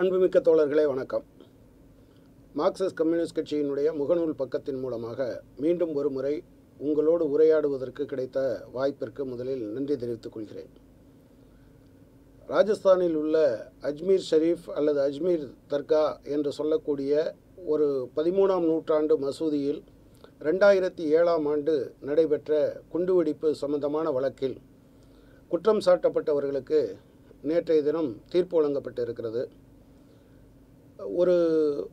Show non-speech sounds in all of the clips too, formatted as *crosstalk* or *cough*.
அன்புமிக்க தோழர்களே வணக்கம். மார்க்சிஸ்ட் கம்யூனிஸ்ட் கட்சியினுடைய முகநூல் பக்கத்தின் மூலமாக மீண்டும் ஒரு முறை உங்களோடு உரையாடுவதற்கு கிடைத்த வாய்ப்பிற்கு முதலில் நன்றி தெரிவித்துக் கொள்கிறேன். ராஜஸ்தானில் உள்ள அஜ்மீர் ஷரீஃப் அல்லது அஜ்மீர் தர்கா என்று சொல்லக்கூடிய ஒரு பதிமூணாம் நூற்றாண்டு மசூதியில் ரெண்டாயிரத்தி ஏழாம் ஆண்டு நடைபெற்ற குண்டுவெடிப்பு சம்பந்தமான வழக்கில் குற்றம் சாட்டப்பட்டவர்களுக்கு நேற்றைய தினம் தீர்ப்பு வழங்கப்பட்டிருக்கிறது. ஒரு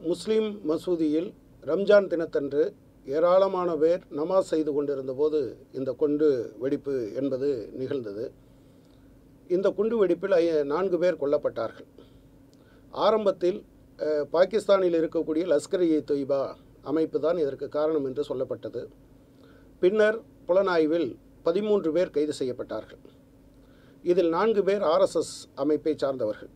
முஸ்லீம் மசூதியில் ரம்ஜான் தினத்தன்று ஏராளமான பேர் நமாஸ் செய்து கொண்டிருந்தபோது இந்த குண்டு வெடிப்பு என்பது நிகழ்ந்தது. இந்த குண்டு வெடிப்பில் நான்கு பேர் கொல்லப்பட்டார்கள். ஆரம்பத்தில் பாகிஸ்தானில் இருக்கக்கூடிய லஷ்கர் இ தொய்பா அமைப்பு தான் இதற்கு காரணம் என்று சொல்லப்பட்டது. பின்னர் புலனாய்வில் பதிமூன்று பேர் கைது செய்யப்பட்டார்கள். இதில் நான்கு பேர் ஆர்எஸ்எஸ் அமைப்பை சார்ந்தவர்கள்.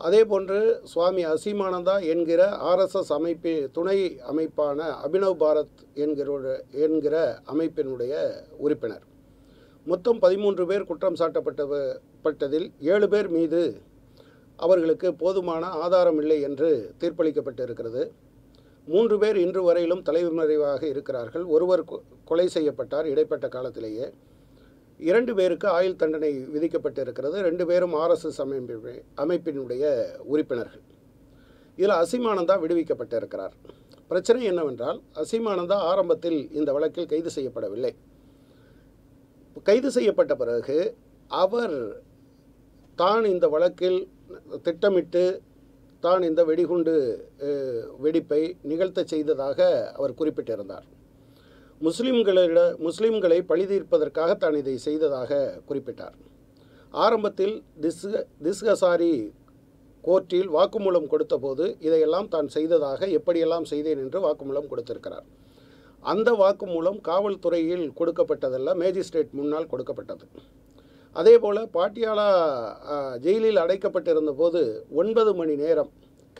அதே போன்று சுவாமி அசீமானந்தா என்கிற ஆர்எஸ்எஸ் அமைப்பு துணை அமைப்பான அபினவ் பாரத் என்கிற என்கிற அமைப்பினுடைய உறுப்பினர். மொத்தம் பதிமூன்று பேர் குற்றம் சாட்டப்பட்ட பட்டதில் ஏழு பேர் மீது அவர்களுக்கு போதுமான ஆதாரம் இல்லை என்று தீர்ப்பளிக்கப்பட்டிருக்கிறது. மூன்று பேர் இன்று வரையிலும் தலைமறைவாக இருக்கிறார்கள். ஒருவர் கொ- கொலை செய்யப்பட்டார் இடைப்பட்ட காலத்திலேயே. இரண்டு பேருக்கு ஆயுள் தண்டனை விதிக்கப்பட்டிருக்கிறது. ரெண்டு பேரும் ஆர்எஸ்எஸ் அமைப்பின் அமைப்பினுடைய உறுப்பினர்கள். இதில் அசிமானந்தா விடுவிக்கப்பட்டிருக்கிறார். பிரச்சனை என்னவென்றால் அசிமானந்தா ஆரம்பத்தில் இந்த வழக்கில் கைது செய்யப்படவில்லை. கைது செய்யப்பட்ட பிறகு அவர் தான் இந்த வழக்கில் திட்டமிட்டு தான் இந்த வெடிகுண்டு வெடிப்பை நிகழ்த்தச் செய்ததாக அவர் குறிப்பிட்டிருந்தார். முஸ்லிம்களிட முஸ்லிம்களை பழிதீர்ப்பதற்காக தான் இதை செய்ததாக குறிப்பிட்டார். ஆரம்பத்தில் திஸ் திஸ்கசாரி கோர்ட்டில் வாக்குமூலம் கொடுத்தபோது இதையெல்லாம் தான் செய்ததாக எப்படியெல்லாம் செய்தேன் என்று வாக்குமூலம் கொடுத்திருக்கிறார். அந்த வாக்குமூலம் காவல்துறையில் கொடுக்கப்பட்டதல்ல மேஜிஸ்ட்ரேட் முன்னால் கொடுக்கப்பட்டது. அதே போல் பாட்டியாலா ஜெயிலில் அடைக்கப்பட்டிருந்த போது ஒன்பது மணி நேரம்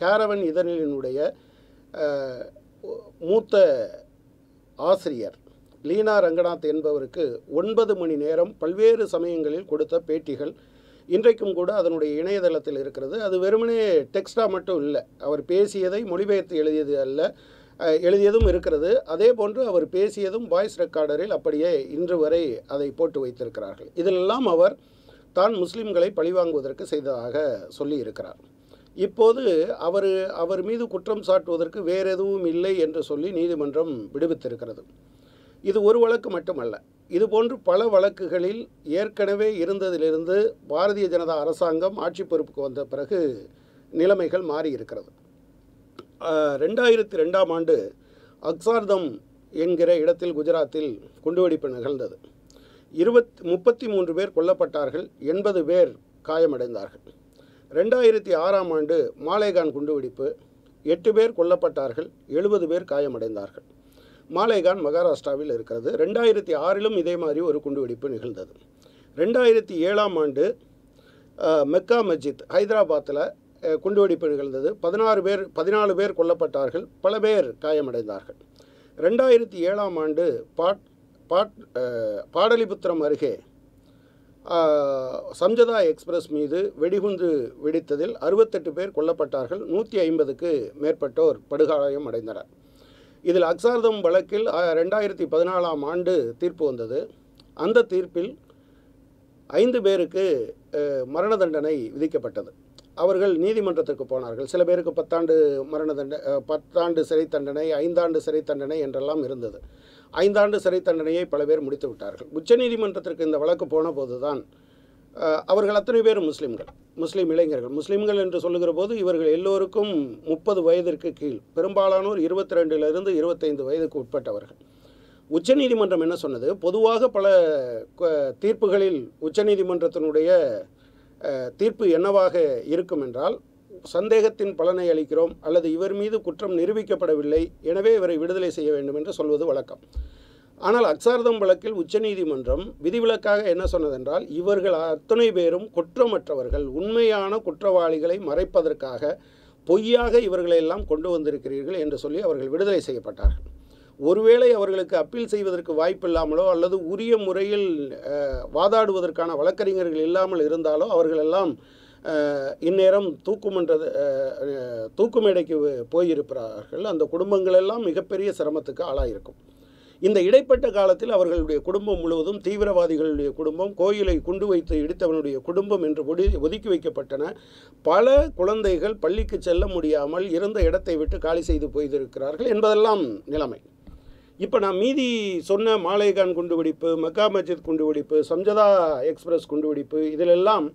கேரவன் இதழினுடைய மூத்த ஆசிரியர் லீனா ரங்கநாத் என்பவருக்கு ஒன்பது மணி நேரம் பல்வேறு சமயங்களில் கொடுத்த பேட்டிகள். இன்றைக்கும் கூட அதனுடைய இணையதளத்தில் இருக்கிறது. அது வெறுமனே டெக்ஸ்டாக மட்டும் இல்லை. அவர் பேசியதை மொழிபெயர்த்து எழுதியது அல்ல. எழுதியதும் இருக்கிறது. அதே போன்று அவர் பேசியதும் வாய்ஸ் ரெக்கார்டரில் அப்படியே இன்று வரை அதை போட்டு வைத்திருக்கிறார்கள். இதிலெல்லாம் அவர் தான் முஸ்லிம்களை பழிவாங்குவதற்கு செய்ததாக சொல்லியிருக்கிறார். இப்போது அவர் அவர் மீது குற்றம் சாட்டுவதற்கு வேறு எதுவும் இல்லை என்று சொல்லி நீதிமன்றம் விடுவித்திருக்கிறது. இது ஒரு வழக்கு மட்டுமல்ல. இதுபோன்று பல வழக்குகளில் ஏற்கனவே இருந்ததிலிருந்து பாரதிய ஜனதா அரசாங்கம் ஆட்சி பொறுப்புக்கு வந்த பிறகு நிலைமைகள் மாறி இருக்கிறது ரெண்டாயிரத்தி ரெண்டாம் ஆண்டு அக்சார்தம் என்கிற இடத்தில் குஜராத்தில் குண்டுவெடிப்பு நிகழ்ந்தது. இருபத் முப்பத்தி மூன்று பேர் கொல்லப்பட்டார்கள் எண்பது பேர் காயமடைந்தார்கள். ரெண்டாயிரத்தி ஆறாம் ஆண்டு மாலேகான் குண்டுவெடிப்பு எட்டு பேர் கொல்லப்பட்டார்கள் எழுபது பேர் காயமடைந்தார்கள். மாலேகான் மகாராஷ்டிராவில் இருக்கிறது. ரெண்டாயிரத்தி ஆறிலும் இதே மாதிரி ஒரு குண்டுவெடிப்பு நிகழ்ந்தது. ரெண்டாயிரத்தி ஏழாம் ஆண்டு மெக்கா மஸ்ஜித் ஹைதராபாத்தில் குண்டுவெடிப்பு நிகழ்ந்தது. பதினாறு பேர் பதினாலு பேர் கொல்லப்பட்டார்கள் பல பேர் காயமடைந்தார்கள். ரெண்டாயிரத்தி ஏழாம் ஆண்டு பாட் பாட் பாடலிபுத்திரம் அருகே சம்ஜதா எக்ஸ்பிரஸ் மீது வெடிகுண்டு வெடித்ததில் அறுபத்தெட்டு பேர் கொல்லப்பட்டார்கள். நூற்றி ஐம்பதுக்கு மேற்பட்டோர் படுகாயம் அடைந்தனர். இதில் அக்சார்தம் வழக்கில் ரெண்டாயிரத்தி பதினாலாம் ஆண்டு தீர்ப்பு வந்தது. அந்த தீர்ப்பில் ஐந்து பேருக்கு மரண தண்டனை விதிக்கப்பட்டது. அவர்கள் நீதிமன்றத்திற்கு போனார்கள். சில பேருக்கு பத்தாண்டு மரண தண்டனை பத்தாண்டு சிறை தண்டனை ஐந்தாண்டு சிறை தண்டனை என்றெல்லாம் இருந்தது. ஐந்தாண்டு சிறை தண்டனையை பல பேர் முடித்து விட்டார்கள். உச்சநீதிமன்றத்திற்கு இந்த வழக்கு போன போதுதான் அவர்கள் அத்தனை பேரும் முஸ்லீம்கள் முஸ்லீம் இளைஞர்கள். முஸ்லீம்கள் என்று சொல்லுகிற போது இவர்கள் எல்லோருக்கும் முப்பது வயதிற்கு கீழ் பெரும்பாலானோர் இருபத்தி ரெண்டிலிருந்து இருபத்தைந்து வயதுக்கு உட்பட்டவர்கள். உச்சநீதிமன்றம் என்ன சொன்னது? பொதுவாக பல தீர்ப்புகளில் உச்சநீதிமன்றத்தினுடைய தீர்ப்பு என்னவாக இருக்கும் என்றால் சந்தேகத்தின் பலனை அளிக்கிறோம் அல்லது இவர் மீது குற்றம் நிரூபிக்கப்படவில்லை எனவே இவரை விடுதலை செய்ய வேண்டும் என்று சொல்வது வழக்கம். ஆனால் அக்சார்தம் வழக்கில் உச்சநீதிமன்றம் விதிவிலக்காக என்ன சொன்னதென்றால் இவர்கள் அத்தனை பேரும் குற்றமற்றவர்கள் உண்மையான குற்றவாளிகளை மறைப்பதற்காக பொய்யாக இவர்களையெல்லாம் கொண்டு வந்திருக்கிறீர்கள் என்று சொல்லி அவர்கள் விடுதலை செய்யப்பட்டார்கள். ஒருவேளை அவர்களுக்கு அப்பீல் செய்வதற்கு வாய்ப்பில்லாமலோ அல்லது உரிய முறையில் வாதாடுவதற்கான வழக்கறிஞர்கள் இல்லாமல் இருந்தாலோ அவர்களெல்லாம் இந்நேரம் தூக்குமன்றது தூக்குமேடைக்கு போயிருக்கிறார்கள். அந்த குடும்பங்கள் எல்லாம் மிகப்பெரிய சிரமத்துக்கு ஆளாயிருக்கும். இந்த இடைப்பட்ட காலத்தில் அவர்களுடைய குடும்பம் முழுவதும் தீவிரவாதிகளுடைய குடும்பம் கோயிலை குண்டு வைத்து இடித்தவனுடைய குடும்பம் என்று ஒடி ஒதுக்கி வைக்கப்பட்டன. பல குழந்தைகள் பள்ளிக்கு செல்ல முடியாமல் இருந்த இடத்தை விட்டு காலி செய்து போயிருக்கிறார்கள் என்பதெல்லாம் நிலைமை. இப்போ நான் மீதி சொன்ன மாலேகான் குண்டுவெடிப்பு மக்கா மஸ்ஜித் குண்டுவெடிப்பு சம்ஜதா எக்ஸ்பிரஸ் குண்டுவெடிப்பு இதிலெல்லாம்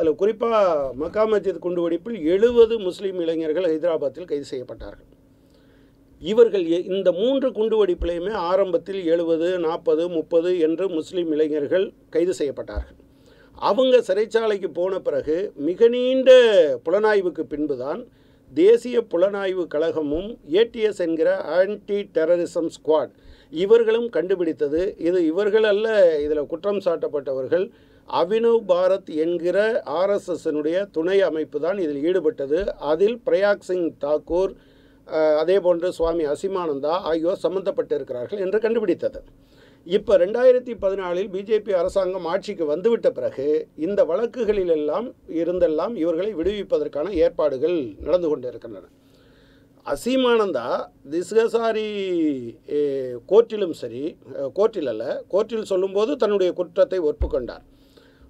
அதில் குறிப்பாக மக்கா மஸ்ஜித் குண்டுவெடிப்பில் எழுபது முஸ்லீம் இளைஞர்கள் ஹைதராபாத்தில் கைது செய்யப்பட்டார்கள். இவர்கள் எ- இந்த மூன்று குண்டுவெடிப்பிலையுமே ஆரம்பத்தில் எழுபது நாற்பது முப்பது என்று முஸ்லீம் இளைஞர்கள் கைது செய்யப்பட்டார்கள். அவங்க சிறைச்சாலைக்கு போன பிறகு மிக நீண்ட புலனாய்வுக்கு பின்புதான் தேசிய புலனாய்வு கழகமும் ஏடிஎஸ் என்கிற ஆன்டி டெரரிசம் ஸ்குவாட் இவர்களும் கண்டுபிடித்தது. இது இவர்கள் அல்ல இதில் குற்றம் சாட்டப்பட்டவர்கள் அபினவ் பாரத் என்கிற ஆர்எஸ்எஸ்னுடைய துணை அமைப்பு தான் இதில் ஈடுபட்டது. அதில் பிரயாக் சிங் தாக்கூர் அதே போன்று சுவாமி அசிமானந்தா ஆகியோர் சம்பந்தப்பட்டிருக்கிறார்கள் என்று கண்டுபிடித்தது. இப்போ ரெண்டாயிரத்தி பதினாலில் பிஜேபி அரசாங்கம் ஆட்சிக்கு வந்துவிட்ட பிறகு இந்த வழக்குகளிலெல்லாம் இருந்தெல்லாம் இவர்களை விடுவிப்பதற்கான ஏற்பாடுகள் நடந்து கொண்டிருக்கின்றன. அசீமானந்தா திஸ்கசாரி கோர்ட்டிலும் சரி கோர்ட்டில் அல்ல கோர்ட்டில் சொல்லும்போது தன்னுடைய குற்றத்தை ஒப்புக்கொண்டார்.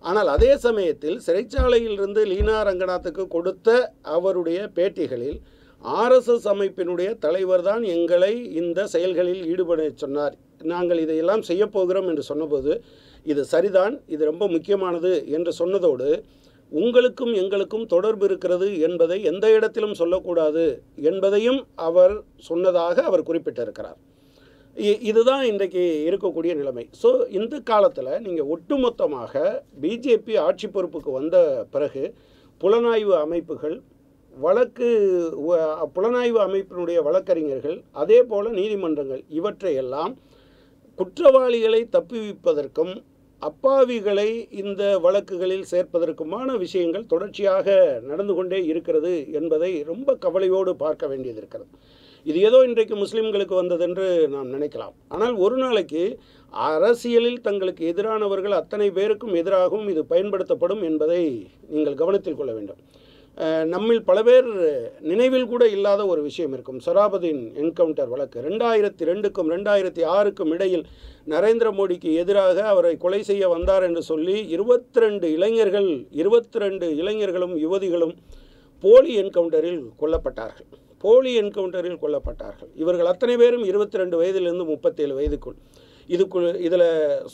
ஆனால் அதே சமயத்தில் சிறைச்சாலையிலிருந்து லீனா ரங்கநாத்துக்கு கொடுத்த அவருடைய பேட்டிகளில் ஆர்எஸ்எஸ் அமைப்பினுடைய தலைவர் தான் எங்களை இந்த செயல்களில் ஈடுபட சொன்னார். நாங்கள் இதையெல்லாம் செய்யப்போகிறோம் என்று சொன்னபோது இது சரிதான் இது ரொம்ப முக்கியமானது என்று சொன்னதோடு உங்களுக்கும் எங்களுக்கும் தொடர்பு இருக்கிறது என்பதை எந்த இடத்திலும் சொல்லக்கூடாது என்பதையும் அவர் சொன்னதாக அவர் குறிப்பிட்டிருக்கிறார். இதுதான் இன்றைக்கு இருக்கக்கூடிய நிலைமை. ஸோ இந்த காலத்தில் நீங்கள் ஒட்டுமொத்தமாக பிஜேபி ஆட்சி பொறுப்புக்கு வந்த பிறகு புலனாய்வு அமைப்புகள் வழக்கு புலனாய்வு அமைப்பினுடைய வழக்கறிஞர்கள் அதே போல் நீதிமன்றங்கள் இவற்றையெல்லாம் குற்றவாளிகளை தப்புவிப்பதற்கும் அப்பாவிகளை இந்த வழக்குகளில் சேர்ப்பதற்குமான விஷயங்கள் தொடர்ச்சியாக நடந்து கொண்டே இருக்கிறது என்பதை ரொம்ப கவலையோடு பார்க்க வேண்டியது இருக்கிறது. இது ஏதோ இன்றைக்கு முஸ்லிம்களுக்கு வந்ததென்று நாம் நினைக்கலாம். ஆனால் ஒரு நாளைக்கு அரசியலில் தங்களுக்கு எதிரானவர்கள் அத்தனை பேருக்கும் எதிராகவும் இது பயன்படுத்தப்படும் என்பதை நீங்கள் கவனத்தில் கொள்ள வேண்டும். நம்மில் பல பேர் நினைவில் கூட இல்லாத ஒரு விஷயம் இருக்கும். சராபதின் என்கவுண்டர் வழக்கு. ரெண்டாயிரத்தி ரெண்டுக்கும் ரெண்டாயிரத்தி ஆறுக்கும் இடையில் நரேந்திர மோடிக்கு எதிராக அவரை கொலை செய்ய வந்தார் என்று சொல்லி இருபத்தி ரெண்டு இளைஞர்கள் இருபத்தி ரெண்டு இளைஞர்களும் யுவதிகளும் போலி என்கவுண்டரில் கொல்லப்பட்டார்கள். போலி என்கவுண்டரில் கொல்லப்பட்டார்கள். இவர்கள் அத்தனை பேரும் இருபத்தி ரெண்டு வயதிலிருந்து முப்பத்தேழு வயதுக்குள். இதுக்குள் இதில்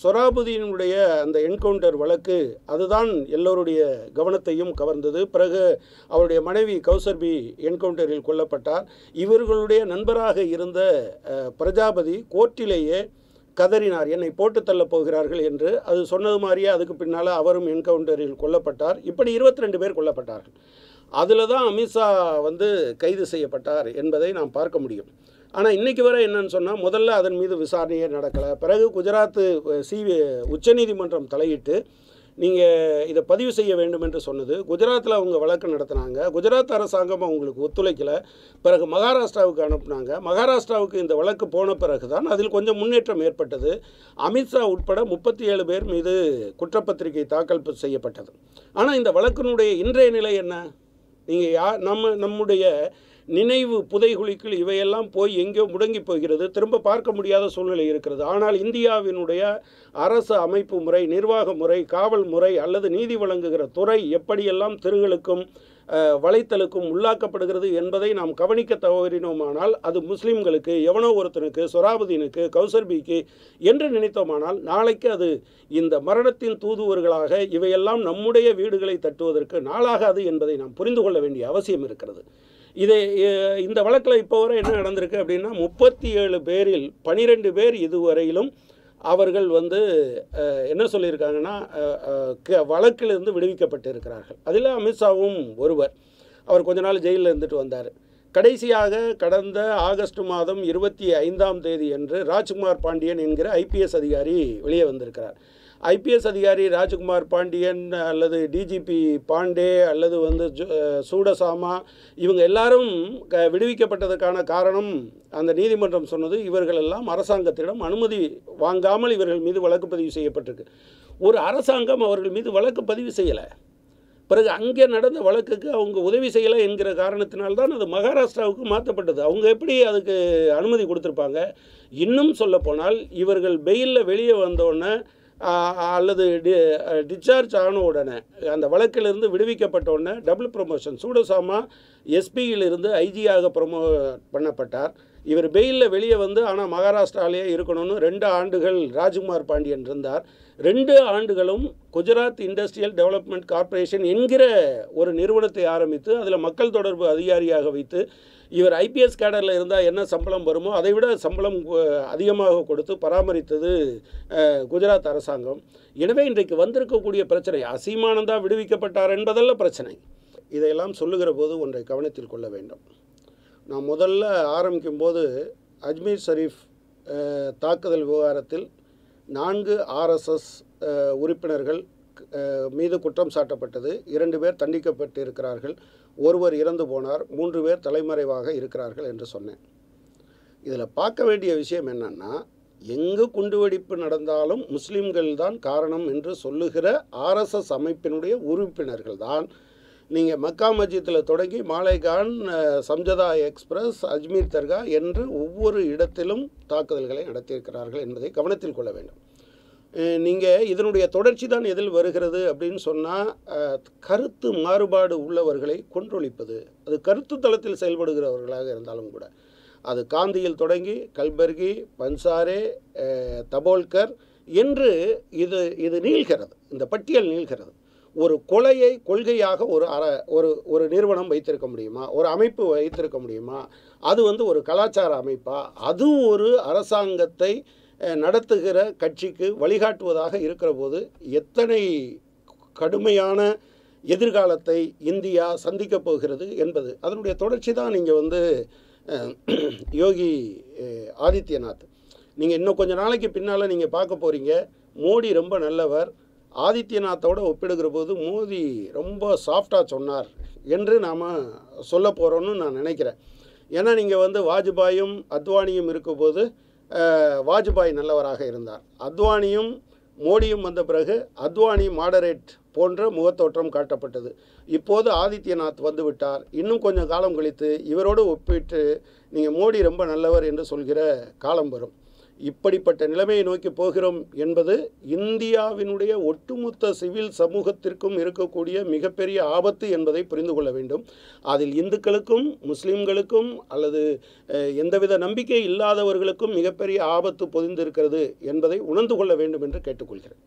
சொராபுதீனுடைய அந்த என்கவுண்டர் வழக்கு அதுதான் எல்லோருடைய கவனத்தையும் கவர்ந்தது. பிறகு அவருடைய மனைவி கௌசர்பி என்கவுண்டரில் கொல்லப்பட்டார். இவர்களுடைய நண்பராக இருந்த பிரஜாபதி கோர்ட்டிலேயே கதறினார். என்னை போட்டு தள்ளப் போகிறார்கள் என்று. அது சொன்னது மாதிரியே அதுக்கு பின்னால் அவரும் என்கவுண்டரில் கொல்லப்பட்டார். இப்படி இருபத்தி ரெண்டு பேர் கொல்லப்பட்டார்கள். அதில் தான் அமித்ஷா வந்து கைது செய்யப்பட்டார் என்பதை நாம் பார்க்க முடியும். ஆனால் இன்றைக்கி வரை என்னன்னு சொன்னால் முதல்ல அதன் மீது விசாரணையே நடக்கலை. பிறகு குஜராத்து சி உச்சநீதிமன்றம் தலையிட்டு நீங்கள் இதை பதிவு செய்ய வேண்டும் என்று சொன்னது. குஜராத்தில் அவங்க வழக்கு நடத்தினாங்க. குஜராத் அரசாங்கம் அவங்களுக்கு ஒத்துழைக்கலை. பிறகு மகாராஷ்டிராவுக்கு அனுப்புனாங்க. மகாராஷ்டிராவுக்கு இந்த வழக்கு போன பிறகு தான் அதில் கொஞ்சம் முன்னேற்றம் ஏற்பட்டது. அமித்ஷா உட்பட முப்பத்தி ஏழு பேர் மீது குற்றப்பத்திரிகை தாக்கல் செய்யப்பட்டது. ஆனால் இந்த வழக்கினுடைய இன்றைய நிலை என்ன? நீங்கள் யா நம்ம நம்முடைய நினைவு புதைகுழிக்குள் இவையெல்லாம் போய் எங்கேயோ முடங்கி போகிறது திரும்ப பார்க்க முடியாத சூழ்நிலை இருக்கிறது. ஆனால் இந்தியாவினுடைய அரசு அமைப்பு முறை நிர்வாக முறை காவல் முறை அல்லது நீதி வழங்குகிற துறை எப்படியெல்லாம் திருகளுக்கும் வலைத்தலுக்கும் வளைத்தலுக்கும் உள்ளாக்கப்படுகிறது என்பதை நாம் கவனிக்க தவறினோமானால் அது முஸ்லீம்களுக்கு எவனோ ஒருத்தனுக்கு சொராபுதீனுக்கு கௌசர்பிக்கு என்று நினைத்தோமானால் நாளைக்கு அது இந்த மரணத்தின் தூதுவர்களாக இவையெல்லாம் நம்முடைய வீடுகளை தட்டுவதற்கு நாளாகாது என்பதை நாம் புரிந்து கொள்ள வேண்டிய அவசியம் இருக்கிறது. இதை இந்த வழக்கில் இப்போ வரை என்ன நடந்திருக்கு அப்படின்னா முப்பத்தி ஏழு பேரில் பனிரெண்டு பேர் இதுவரையிலும் அவர்கள் வந்து என்ன சொல்லியிருக்காங்கன்னா வழக்கிலிருந்து விடுவிக்கப்பட்டிருக்கிறார்கள். அதில் அமித்ஷாவும் ஒருவர். அவர் கொஞ்ச நாள் ஜெயிலில் இருந்துட்டு வந்தார். கடைசியாக கடந்த ஆகஸ்ட் மாதம் இருபத்தி ஐந்தாம் தேதி என்று ராஜ்குமார் பாண்டியன் என்கிற ஐபிஎஸ் அதிகாரி வெளியே வந்திருக்கிறார். ஐபிஎஸ் அதிகாரி ராஜ்குமார் பாண்டியன் அல்லது டிஜிபி பாண்டே அல்லது வந்து சூடசாமா இவங்க எல்லாரும் க விடுவிக்கப்பட்டதற்கான காரணம் அந்த நீதிமன்றம் சொன்னது. இவர்கள் எல்லாம் அரசாங்கத்திடம் அனுமதி வாங்காமல் இவர்கள் மீது வழக்கு பதிவு செய்யப்பட்டிருக்கு. ஒரு அரசாங்கம் அவர்கள் மீது வழக்கு பதிவு செய்யலை. பிறகு அங்கே நடந்த வழக்குக்கு அவங்க உதவி செய்யலை என்கிற காரணத்தினால்தான் அது மகாராஷ்டிராவுக்கு மாற்றப்பட்டது. அவங்க எப்படி அதுக்கு அனுமதி கொடுத்துருப்பாங்க? இன்னும் சொல்லப்போனால் இவர்கள் பெயிலில் வெளியே வந்தோடனே அல்லது டி டிஸ்சார்ஜ் ஆன உடனே அந்த வழக்கிலிருந்து விடுவிக்கப்பட்ட உடனே டபுள் ப்ரொமோஷன். சூடசாமா எஸ்பியிலிருந்து ஐஜியாக ப்ரொமோ பண்ணப்பட்டார். இவர் பெயிலில் வெளியே வந்து ஆனால் மகாராஷ்டிராலேயே இருக்கணும்னு ரெண்டு ஆண்டுகள் ராஜ்குமார் பாண்டியன் இருந்தார். ரெண்டு ஆண்டுகளும் குஜராத் இண்டஸ்ட்ரியல் டெவலப்மெண்ட் கார்ப்பரேஷன் என்கிற ஒரு நிறுவனத்தை ஆரம்பித்து அதில் மக்கள் தொடர்பு அதிகாரியாக வைத்து இவர் ஐபிஎஸ் கேடரில் இருந்தால் என்ன சம்பளம் வருமோ அதை விட சம்பளம் அதிகமாக கொடுத்து பராமரித்தது குஜராத் அரசாங்கம். எனவே இன்றைக்கு வந்திருக்கக்கூடிய பிரச்சனை அசீமானந்தா விடுவிக்கப்பட்டார் என்பதல்ல பிரச்சனை. இதையெல்லாம் சொல்லுகிற போது ஒன்றை கவனத்தில் கொள்ள வேண்டும். நான் முதல்ல ஆரம்பிக்கும் போது அஜ்மீர் ஷரீஃப் தாக்குதல் விவகாரத்தில் நான்கு ஆர்எஸ்எஸ் உறுப்பினர்கள் மீது குற்றம் சாட்டப்பட்டது. இரண்டு பேர் தண்டிக்கப்பட்டு இருக்கிறார்கள் ஒருவர் இறந்து போனார். மூன்று பேர் தலைமறைவாக இருக்கிறார்கள் என்று சொன்னேன். இதில் பார்க்க வேண்டிய விஷயம் என்னன்னா எங்கு குண்டுவெடிப்பு நடந்தாலும் முஸ்லீம்கள் தான் காரணம் என்று சொல்லுகிற ஆர்எஸ்எஸ் அமைப்பினுடைய உறுப்பினர்கள் தான். நீங்கள் மக்கா மஸ்ஜித்தில் தொடங்கி மாலைகான் சம்ஜதா எக்ஸ்பிரஸ் அஜ்மீர் தர்கா என்று ஒவ்வொரு இடத்திலும் தாக்குதல்களை நடத்தியிருக்கிறார்கள் என்பதை கவனத்தில் கொள்ள வேண்டும். நீங்கள் இதனுடைய தொடர்ச்சி தான் எதில் வருகிறது அப்படின்னு சொன்னால் கருத்து மாறுபாடு உள்ளவர்களை கொன்றொழிப்பது. அது கருத்து தளத்தில் செயல்படுகிறவர்களாக இருந்தாலும் கூட. அது காந்தியில் தொடங்கி கல்பர்கி பன்சாரே தபோல்கர் என்று இது இது நீள்கிறது. இந்த பட்டியல் நீள்கிறது. ஒரு கொலையை கொள்கையாக ஒரு அற ஒரு ஒரு நிறுவனம் வைத்திருக்க முடியுமா? ஒரு அமைப்பு வைத்திருக்க முடியுமா? அது வந்து ஒரு கலாச்சார அமைப்பா? அது ஒரு அரசாங்கத்தை நடத்துகிற கட்சிக்கு வழிகாட்டுவதாக இருக்கிற போது எத்தனை கடுமையான எதிர்காலத்தை இந்தியா சந்திக்கப் போகிறது என்பது. அதனுடைய தொடர்ச்சி தான் நீங்கள் வந்து *clears throat* யோகி ஆதித்யநாத். நீங்கள் இன்னும் கொஞ்ச நாளைக்கு பின்னால் நீங்கள் பார்க்க போகிறீங்க மோடி ரொம்ப நல்லவர். ஆதித்யநாத்தோடு ஒப்பிடுகிற போது மோடி ரொம்ப சாஃப்டாக சொன்னார் என்று நாம் சொல்ல போகிறோன்னு நான் நினைக்கிறேன். ஏன்னா நீங்கள் வந்து வாஜ்பாயும் அத்வானியும் இருக்கும்போது வாஜ்பாய் நல்லவராக இருந்தார். அத்வானியும் மோடியும் வந்த பிறகு அத்வானி மாடரேட் போன்ற முகத்தோற்றம் காட்டப்பட்டது. இப்போது ஆதித்யநாத் வந்துவிட்டார். இன்னும் கொஞ்சம் காலம் கழித்து இவரோடு ஒப்பிட்டு நீங்கள் மோடி ரொம்ப நல்லவர் என்று சொல்கிற காலம் வரும். இப்படிப்பட்ட நிலைமையை நோக்கி போகிறோம் என்பது இந்தியாவினுடைய ஒட்டுமொத்த சிவில் சமூகத்திற்கும் இருக்கக்கூடிய மிகப்பெரிய ஆபத்து என்பதை புரிந்து கொள்ள வேண்டும். அதில் இந்துக்களுக்கும் முஸ்லீம்களுக்கும் அல்லது எந்தவித நம்பிக்கை இல்லாதவர்களுக்கும் மிகப்பெரிய ஆபத்து பொதிந்திருக்கிறது என்பதை உணர்ந்து கொள்ள வேண்டும் என்று கேட்டுக்கொள்கிறேன்.